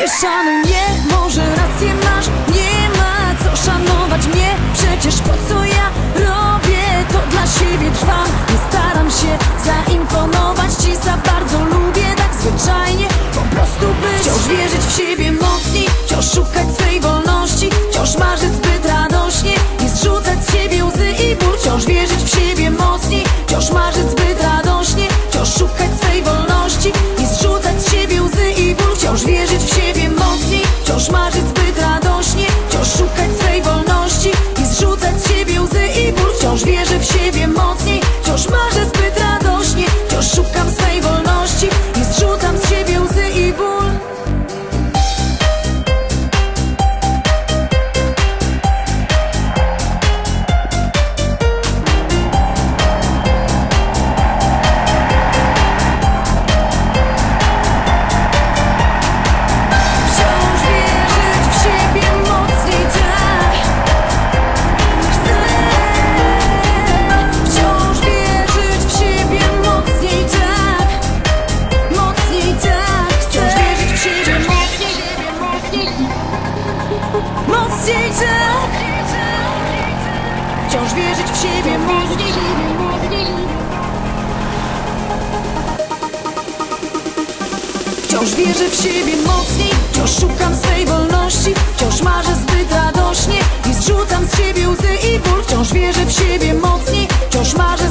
Nie szanuj mnie, może rację masz. Nie ma co szanować mnie. Przecież po co ja robię To dla siebie trwam Nie staram się zaimponować. Ci za bardzo lubię Tak zwyczajnie. Po prostu być Wciąż. wierzyć w siebie mocniej. Wciąż szukać swej wolności. Wciąż marzyć Mocniej, tak Wciąż wierzyć w siebie mocniej. Wciąż wierzę w siebie mocniej. Wciąż szukam swej wolności. Wciąż marzę zbyt radośnie. I zrzucam z siebie łzy i ból. Wciąż wierzę w siebie mocniej. Wciąż marzę